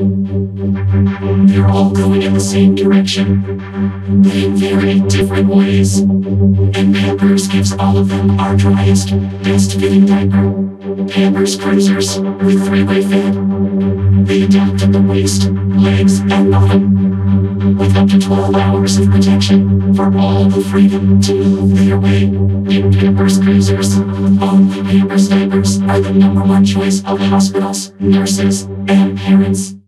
They're all going in the same direction, but in very different ways. And Pampers gives all of them our driest, best fitting diaper. Pampers Cruisers with three-way fit. They adapt at the waist, legs, and bottom. With up to 12 hours of protection for all the freedom to move their way in Pampers Cruisers. Only Pampers diapers are the number one choice of hospitals, nurses, and parents.